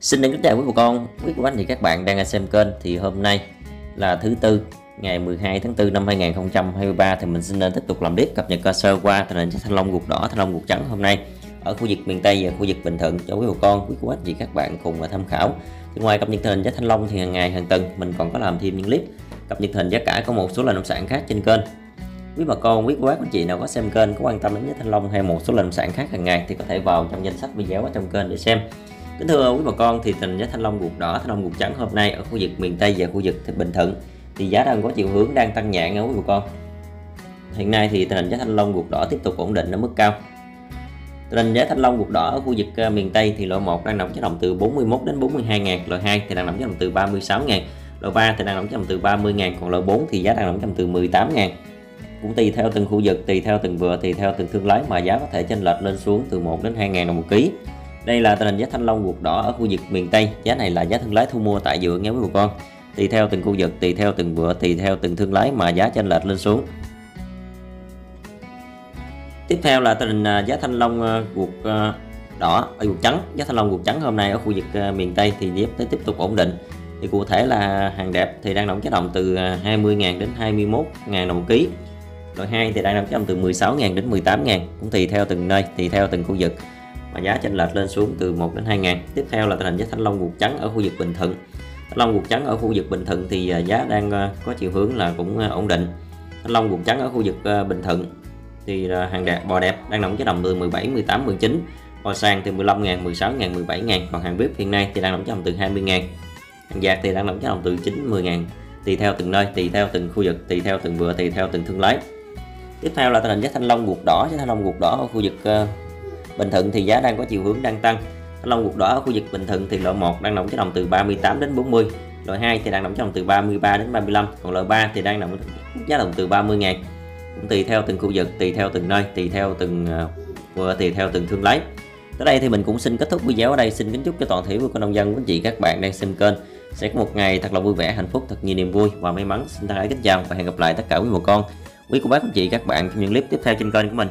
Xin kính chào quý bà con, quý cô bác thì các bạn đang xem kênh thì hôm nay là thứ tư ngày 12 tháng 4 năm 2023 thì mình xin nên tiếp tục làm clip cập nhật cơ sơ qua tình hình thanh long ruột đỏ, thanh long ruột trắng hôm nay ở khu vực miền Tây và khu vực Bình Thuận cho quý bà con, quý cô bác chị các bạn cùng tham khảo. Thì ngoài cập nhật tình hình giá thanh long thì hàng ngày hàng tuần mình còn có làm thêm những clip cập nhật tình hình giá cả của một số loại nông sản khác trên kênh. Quý bà con, quý cô bác anh chị nào có xem kênh có quan tâm đến giá thanh long hay một số loại nông sản khác hàng ngày thì có thể vào trong danh sách video ở trong kênh để xem. Kính thưa quý bà con thì tình giá thanh long ruột đỏ, thanh long ruột trắng hôm nay ở khu vực miền Tây và khu vực Bình Thuận thì giá đang có chiều hướng đang tăng nhẹ nha quý bà con. Hiện nay thì tình hình giá thanh long ruột đỏ tiếp tục ổn định ở mức cao. Tình hình giá thanh long ruột đỏ ở khu vực ờ, miền Tây thì loại 1 đang nằm giá đồng từ 41 đến 42 ngàn, loại 2 thì đang nằm giá đồng từ 36 ngàn, loại 3 thì đang nằm giá đồng từ 30 ngàn, còn loại 4 thì giá đang nằm giá đồng từ 18 ngàn. Cũng tùy theo từng khu vực, tùy theo từng vựa, tùy theo từng thương lái mà giá có thể chênh lệch lên xuống từ 1 đến 2 ngàn đồng một ký. Đây là tình hình giá thanh long ruột đỏ ở khu vực miền Tây. Giá này là giá thương lái thu mua tại vựa nghe quý bà con. Tùy theo từng khu vực, tùy theo từng vựa, tùy theo từng thương lái mà giá chênh lệch lên xuống. Tiếp theo là tình hình à, giá thanh long à, ruột à, đỏ ở ruột trắng. Giá thanh long ruột trắng hôm nay ở khu vực miền Tây thì tiếp tiếp tục ổn định. Thì cụ thể là hàng đẹp thì đang động giá động từ 20.000 đến 21.000 đồng một ký. Loại 2 thì đang động giá động từ 16.000 đến 18.000 cũng tùy theo từng nơi, tùy theo từng khu vực mà giá chênh lệch lên xuống từ 1 đến 2 ngàn. Tiếp theo là tình hình giá thanh long ruột trắng ở khu vực Bình Thuận. Thanh long ruột trắng ở khu vực Bình Thuận thì à, giá đang à, có chiều hướng là cũng à, ổn định. Thanh long ruột trắng ở khu vực Bình Thuận thì hàng đẹp, bò đẹp, đang nằm giá đồng từ 17 18 19 bò sàn từ 15 ngàn 16 ngàn 17 ngàn. Còn hàng bếp hiện nay thì đang nằm giá đồng từ 20 ngàn. Hàng dạt thì đang nằm giá đồng từ 9 10 ngàn. Tùy theo từng nơi, tùy theo từng khu vực, tùy theo từng vựa, tùy theo từng thương lái. Tiếp theo là tình hình giá thanh long ruột đỏ. Giá thanh long ruột đỏ ở khu vực Bình Thuận thì giá đang có chiều hướng đang tăng. Thanh long ruột đỏ ở khu vực Bình Thuận thì loại 1 đang nằm giá đồng từ 38 đến 40 loại 2 thì đang nằm giá đồng từ 33 đến 35 còn loại 3 thì đang nằm giá đồng từ 30 ngàn. Cũng tùy theo từng khu vực, tùy theo từng nơi, tùy theo từng vừa tùy theo từng thương lái. Tới đây thì mình cũng xin kết thúc video ở đây. Xin kính chúc cho toàn thể của nông dân, quý chị, các bạn đang xem kênh. Sẽ có một ngày thật là vui vẻ, hạnh phúc, thật nhiều niềm vui và may mắn. Xin thân ái kính chào và hẹn gặp lại tất cả quý bà con, quý cô bác, quý chị, các bạn trong những clip tiếp theo trên kênh của mình.